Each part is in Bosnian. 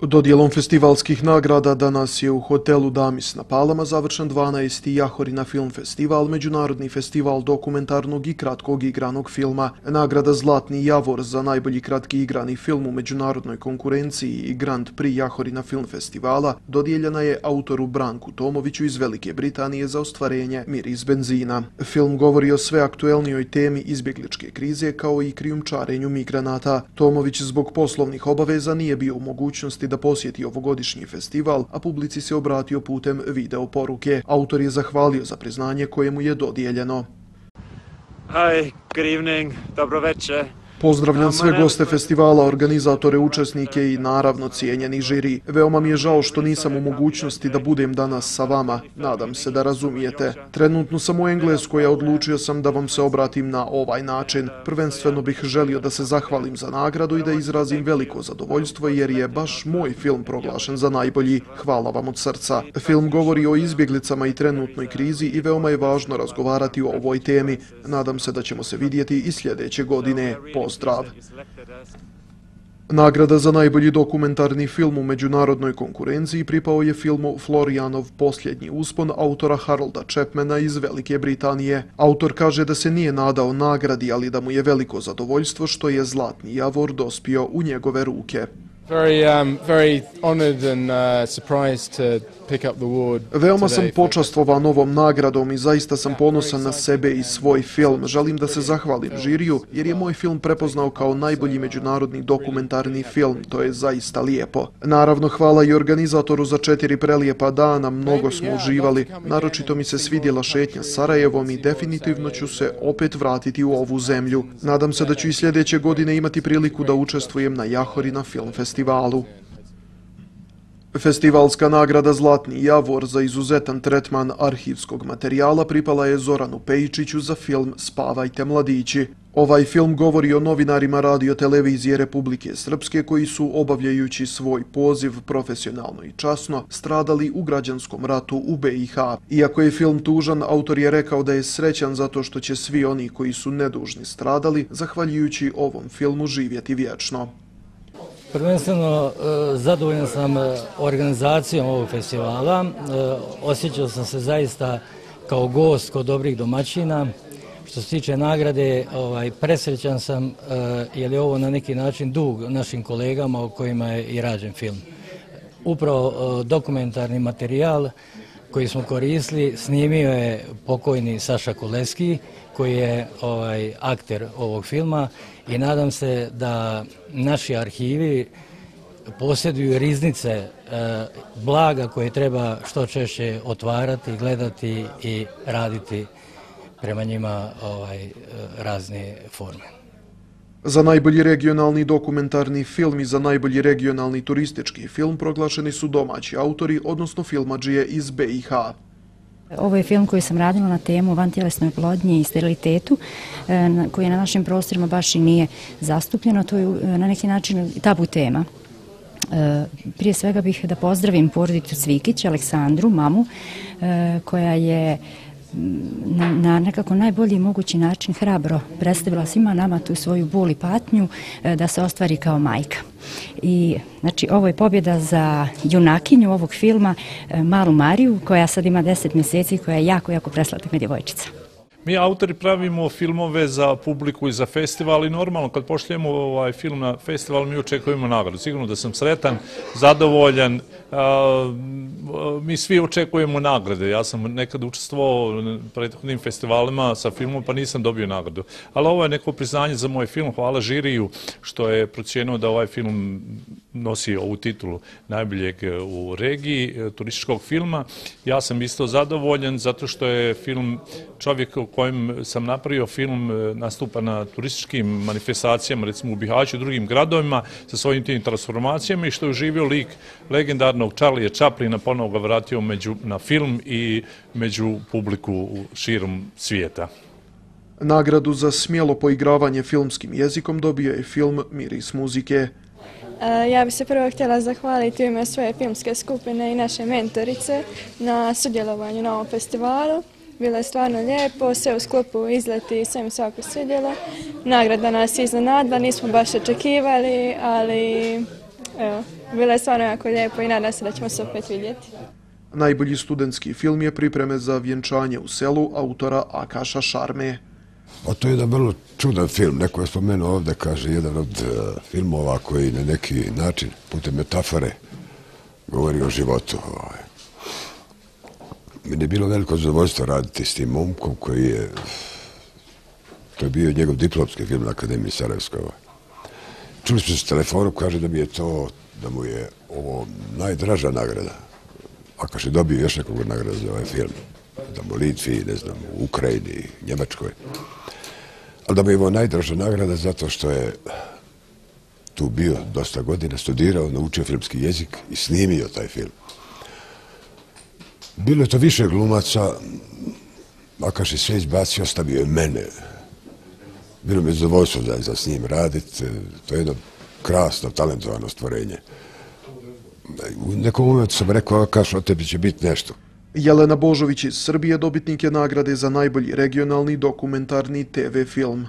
Dodijelom festivalskih nagrada danas je u hotelu Damis na Palama završen 12. Jahorina film festival, međunarodni festival dokumentarnog i kratkog igranog filma. Nagrada Zlatni Javor za najbolji kratki igrani film u međunarodnoj konkurenciji i Grand Prix Jahorina film festivala dodijeljena je autoru Branku Tomoviću iz Velike Britanije za ostvarenje Mir iz benzina. Film govori o sve aktuelnijoj temi izbjegličke krize kao i krijumčarenju migranata. Tomović zbog poslovnih obaveza nije bio u mogućnosti da posjeti ovogodišnji festival, a publici se obratio putem video poruke. Autor je zahvalio za priznanje koje mu je dodijeljeno. Hi, good evening, dobro večer. Pozdravljam sve goste festivala, organizatore, učesnike i naravno cijenjeni žiri. Veoma mi je žao što nisam u mogućnosti da budem danas sa vama. Nadam se da razumijete. Trenutno sam u Engleskoj, a odlučio sam da vam se obratim na ovaj način. Prvenstveno bih želio da se zahvalim za nagradu i da izrazim veliko zadovoljstvo jer je baš moj film proglašen za najbolji. Hvala vam od srca. Film govori o izbjeglicama i trenutnoj krizi i veoma je važno razgovarati o ovoj temi. Nadam se da ćemo se vidjeti i sljedeće godine. Po pozdrav. Nagrada za najbolji dokumentarni film u međunarodnoj konkurenciji pripao je filmu Florianov posljednji uspon autora Harolda Chapmana iz Velike Britanije. Autor kaže da se nije nadao nagradi, ali da mu je veliko zadovoljstvo što je Zlatni Javor dospio u njegove ruke. Very, um, very honored and uh, surprised to pick up the award. Veoma sam počastvovan ovom nagradom i zaista sam ponosan na sebe i svoj film. Želim da se zahvalim žiriju jer je moj film prepoznao kao najbolji međunarodni dokumentarni film. To je zaista lijepo. Naravno, hvala i organizatoru za četiri prelijepa dana. Mnogo smo uživali. Naročito mi se svidjela šetnja Sarajevom i definitivno ću se opet vratiti u ovu zemlju. Nadam se da ću i sljedeće godine imati priliku da učestvujem na Jahori na film festivalu. Festivalska nagrada Zlatni Javor za izuzetan tretman arhivskog materijala pripala je Zoranu Pejičiću za film Spavajte mladići. Ovaj film govori o novinarima radio televizije Republike Srpske koji su, obavljajući svoj poziv profesionalno i časno, stradali u građanskom ratu u BiH. Iako je film tužan, autor je rekao da je srećan zato što će svi oni koji su nedužni stradali, zahvaljujući ovom filmu, živjeti vječno. Prvenstveno e, zadovoljan sam e, organizacijom ovog festivala. E, osjećao sam se zaista kao gost kod dobrih domaćina. Što se tiče nagrade, ovaj, presrećan sam e, jer je ovo na neki način dug našim kolegama o kojima je i rađen film. Upravo dokumentarni materijal koji smo koristili snimio je pokojni Saša Kuleski koji je ovaj akter ovog filma i nadam se da naši arhivi posjeduju riznice e, blaga koje treba što češće otvarati, gledati i raditi prema njima ovaj, e, razne forme. Za najbolji regionalni dokumentarni film i za najbolji regionalni turistički film proglašeni su domaći autori, odnosno filmađije iz BiH. Ovo je film koji sam radila na temu vantjelesnoj plodnji i sterilitetu, e, koji je na našim prostorima baš i nije zastupljeno. To je e, na neki način tabu tema. E, prije svega bih da pozdravim porodicu Cvikić, Aleksandru, mamu, koja je na, na nekako najbolji mogući način hrabro predstavila svima nama tu svoju bol i patnju e, da se ostvari kao majka. I znači ovo je pobjeda za junakinju ovog filma e, Malu Mariju koja sad ima 10 mjeseci koja je jako jako preslatna djevojčica. Mi autori pravimo filmove za publiku i za festival i normalno kad pošljemo ovaj film na festival mi očekujemo nagradu. Sigurno da sam sretan, zadovoljan, mi svi očekujemo nagrade. Ja sam nekad učestvovao u prethodnim festivalima sa filmom pa nisam dobio nagradu. Ali ovo je neko priznanje za moj film. Hvala žiriju što je procijenio da ovaj film nosi ovu titulu najboljeg u regiji e, turističkog filma. Ja sam isto zadovoljan zato što je film čovjek kojem sam napravio film e, nastupa na turističkim manifestacijama, recimo u Bihaću i drugim gradovima, sa svojim tim transformacijama i što je uživio lik legendarnog Charlie Chaplina, ponovo ga vratio na film i među publiku širom svijeta. Nagradu za smjelo poigravanje filmskim jezikom dobio je film Miris muzike. E, ja bih se prvo htjela zahvaliti u ime svoje filmske skupine i naše mentorice na sudjelovanju na ovom festivalu. Bilo je stvarno lijepo, sve u sklopu izleti i sve mi svako svidjelo. Nagrada nas je iznenadla, nismo baš očekivali, ali evo, bilo je stvarno jako lijepo i nadam se da ćemo se opet vidjeti. Najbolji studentski film je pripreme za vjenčanje u selu autora Akaša Šarme. Pa to je jedan vrlo čudan film. Neko je spomenuo ovde, kaže, jedan od uh, filmova koji na neki način, putem metafore, govori o životu. Ovaj. Meni je bilo veliko zadovoljstvo raditi s tim momkom koji je... To je bio njegov diplomski film na Akademiji Sarajevskoj. Čuli smo se telefonu, kaže da mi je to, da mu je ovo najdraža nagrada. A kaže, dobio još nekog nagrada za ovaj film. Da mu Litvi, ne znam, u Ukrajini, Njemačkoj. Ali da mu je ovo najdraža nagrada zato što je tu bio dosta godina, studirao, naučio filmski jezik i snimio taj film. Bilo je to više glumaca, a kaže sve izbacio, ostavio je mene. Bilo mi je zadovoljstvo da za s njim raditi. To je jedno krasno, talentovano stvorenje. U nekom momentu sam rekao, kaš, o tebi će biti nešto. Jelena Božović iz Srbije dobitnik je nagrade za najbolji regionalni dokumentarni TV film.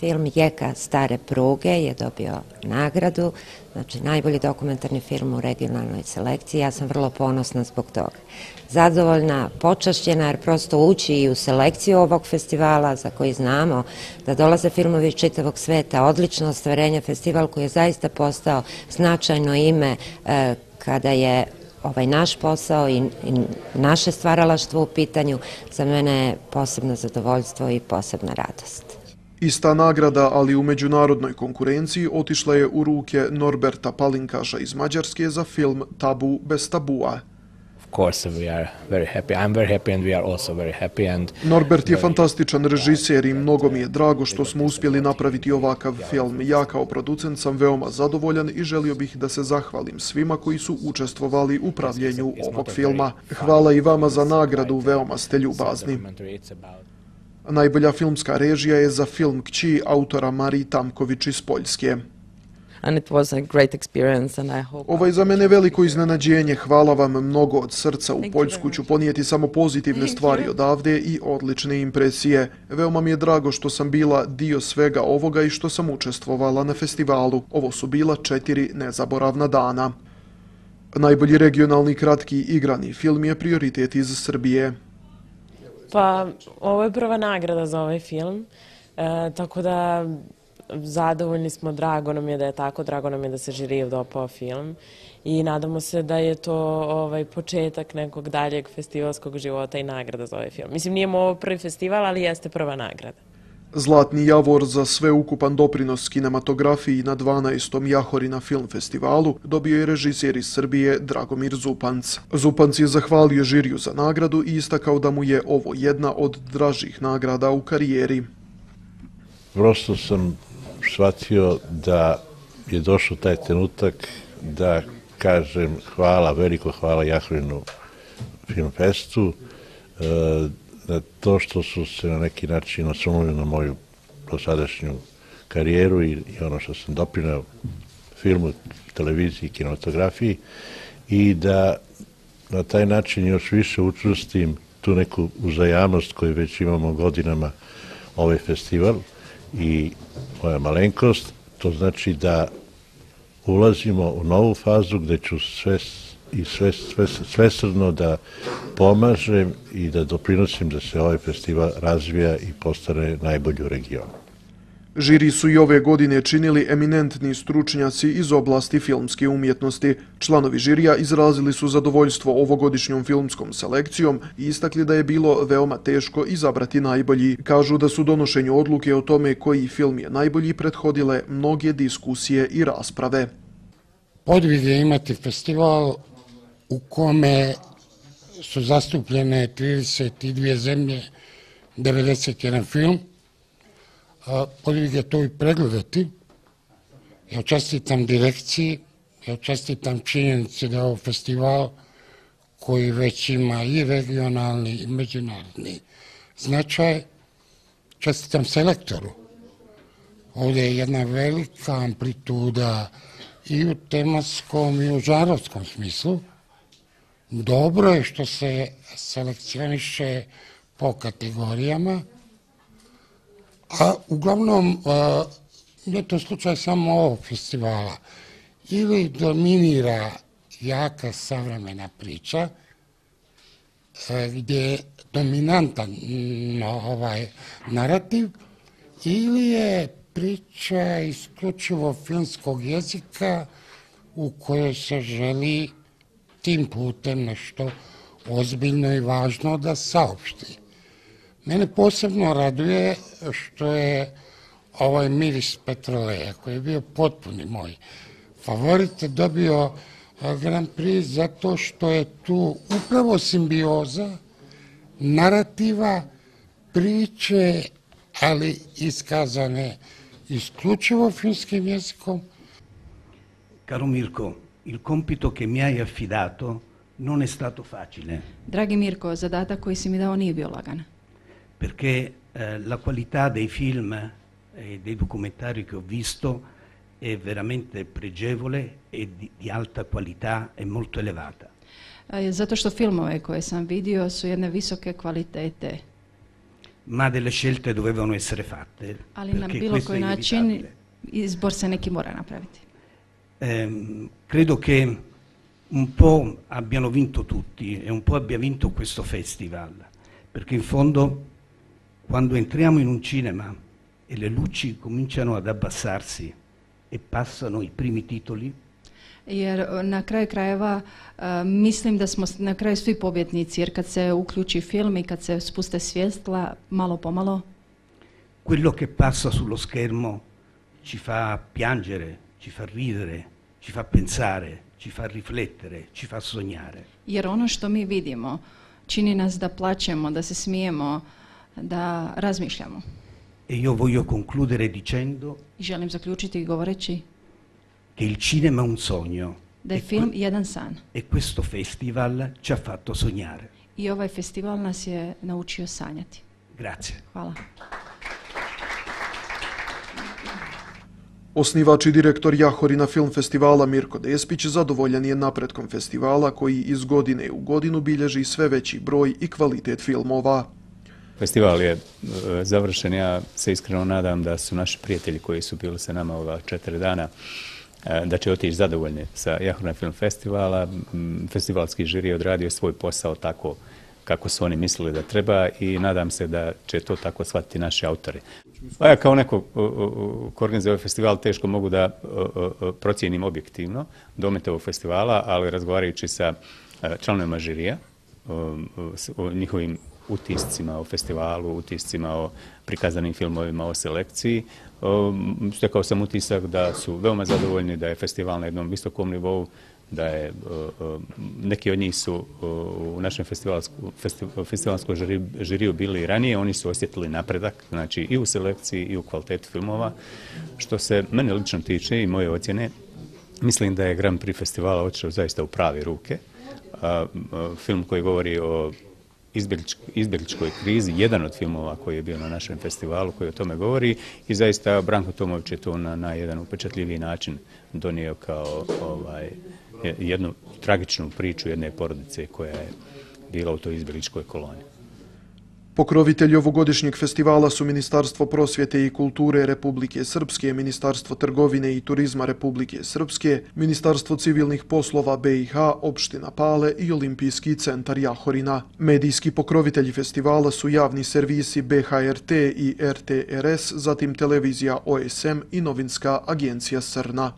Film Jeka stare pruge je dobio nagradu, znači najbolji dokumentarni film u regionalnoj selekciji. Ja sam vrlo ponosna zbog toga. Zadovoljna, počašćena, jer prosto ući i u selekciju ovog festivala za koji znamo da dolaze filmovi iz čitavog sveta, odlično ostvarenje festival koji je zaista postao značajno ime e, kada je ovaj naš posao i, i naše stvaralaštvo u pitanju, za mene je posebno zadovoljstvo i posebna radost. Ista nagrada, ali u međunarodnoj konkurenciji, otišla je u ruke Norberta Palinkaša iz Mađarske za film Tabu bez tabua Norbert je fantastičan režiser i mnogo mi je drago što smo uspjeli napraviti ovakav film. Ja kao producent sam veoma zadovoljan i želio bih da se zahvalim svima koji su učestvovali u pravljenju ovog filma. Hvala i vama za nagradu, veoma ste ljubazni. Najbolja filmska režija je za film Kći autora Mariji Tamković iz Poljske and it was a great experience and I hope Ovo je za mene veliko iznenađenje. Hvala vam mnogo od srca. U Poljsku ću ponijeti samo pozitivne stvari odavde i odlične impresije. Veoma mi je drago što sam bila dio svega ovoga i što sam učestvovala na festivalu. Ovo su bila četiri nezaboravna dana. Najbolji regionalni kratki igrani film je prioritet iz Srbije. Pa, ovo je prva nagrada za ovaj film, e, tako da zadovoljni smo, drago nam je da je tako, drago nam je da se žirijev dopao film i nadamo se da je to ovaj početak nekog daljeg festivalskog života i nagrada za ovaj film. Mislim, nije ovo prvi festival, ali jeste prva nagrada. Zlatni javor za sveukupan doprinos kinematografiji na 12. Jahorina film festivalu dobio je režiser iz Srbije Dragomir Zupanc. Zupanc je zahvalio žiriju za nagradu i istakao da mu je ovo jedna od dražih nagrada u karijeri. Prosto sam shvatio da je došao taj trenutak da kažem hvala, veliko hvala Jahrinu Filmfestu e, da to što su se na neki način osvrnuli na moju dosadašnju karijeru i, i ono što sam doprinao filmu, televiziji kinematografiji i da na taj način još više učustim tu neku uzajamnost koju već imamo godinama ovaj festival i moja malenkost, to znači da ulazimo u novu fazu gde ću sve i sve, sve, svesredno da pomažem i da doprinosim da se ovaj festival razvija i postane najbolji u regionu. Žiri su i ove godine činili eminentni stručnjaci iz oblasti filmske umjetnosti. Članovi žirija izrazili su zadovoljstvo ovogodišnjom filmskom selekcijom i istakli da je bilo veoma teško izabrati najbolji. Kažu da su donošenju odluke o tome koji film je najbolji prethodile mnoge diskusije i rasprave. Podvid je imati festival u kome su zastupljene 32 zemlje 91 film. Podvig je to i pregledati. Ja čestitam direkciji, ja čestitam činjenici da je ovo festival koji već ima i regionalni i međunarodni značaj. Čestitam selektoru. Ovdje je jedna velika amplituda i u tematskom i u žarovskom smislu. Dobro je što se selekcioniše po kategorijama, a uglavnom e, je to slučaj samo ovog festivala. Ili dominira jaka savremena priča, e, gdje je dominantan mm, ovaj narativ, ili je priča isključivo filmskog jezika u kojoj se želi tim putem nešto ozbiljno i važno da saopšti. Mene posebno raduje što je ovaj miris Petroleja, koji je bio potpuni moj favorit, dobio e, Grand Prix zato što je tu upravo simbioza narativa, priče, ali iskazane isključivo finskim jezikom. Caro Mirko, il compito che mi hai affidato non è stato facile. Dragi Mirko, zadatak koji si mi dao nije bio lagan. Perché eh, la qualità dei film e dei documentari che ho visto è veramente pregevole e di, di alta qualità e molto elevata. Eh, zato što filmove koje sam vidio su jedne visoke kvalitete. Ma delle scelte dovevano essere fatte. Ali na bilo koji način izbor se neki mora napraviti. Eh, credo che un po' abbiano vinto tutti e un po' abbia vinto questo festival, perché in fondo quando entriamo in un cinema e le luci cominciano ad abbassarsi e passano i primi titoli, jer na kraju krajeva uh, mislim da smo na kraju svi pobjednici, jer kad se uključi film i kad se spuste svjetla, malo pomalo, quello che passa sullo schermo ci fa piangere, ci fa ridere, ci fa pensare, ci fa riflettere, ci fa sognare. Jer ono što mi vidimo čini nas da plaćemo, da se smijemo, da razmišljamo. E io voglio concludere dicendo I želim zaključiti govoreći che il cinema è un sogno. Da je film jedan san. E questo festival ci ha fatto sognare. I ovaj festival nas je naučio sanjati. Grazie. Hvala. Osnivač i direktor Jahorina film festivala Mirko Despić zadovoljan je napretkom festivala koji iz godine u godinu bilježi sve veći broj i kvalitet filmova. Festival je e, završen, ja se iskreno nadam da su naši prijatelji koji su bili sa nama ova četiri dana e, da će otići zadovoljni sa Jahorina film festivala. Festivalski žiri je odradio svoj posao tako kako su oni mislili da treba i nadam se da će to tako shvatiti naši autori. Pa ja kao neko ko organizuje ovaj festival teško mogu da procijenim objektivno domet ovog festivala, ali razgovarajući sa e, članovima žirija, o njihovim utiscima o festivalu, utiscima o prikazanim filmovima, o selekciji. Stekao sam utisak da su veoma zadovoljni, da je festival na jednom visokom nivou, da je e, e, neki od njih su e, u našem festivalskom žiriju bili ranije, oni su osjetili napredak, znači i u selekciji i u kvalitetu filmova. Što se mene lično tiče i moje ocjene, mislim da je Grand Prix festivala otišao zaista u pravi ruke. Film koji govori o izbjegličkoj krizi, jedan od filmova koji je bio na našem festivalu koji o tome govori i zaista Branko Tomović je to na, na jedan upečatljiviji način donio kao ovaj, jednu tragičnu priču jedne porodice koja je bila u toj izbjeličkoj koloniji. Pokrovitelji ovogodišnjeg festivala su Ministarstvo prosvjete i kulture Republike Srpske, Ministarstvo trgovine i turizma Republike Srpske, Ministarstvo civilnih poslova BiH, Opština Pale i Olimpijski centar Jahorina. Medijski pokrovitelji festivala su javni servisi BHRT i RTRS, zatim televizija OSM i novinska agencija Srna.